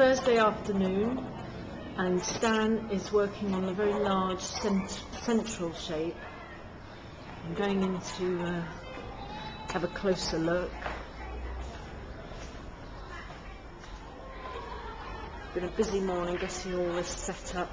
Thursday afternoon and Stan is working on a very large cent central shape. I'm going in to uh, have a closer look. Been a busy morning getting all this set up.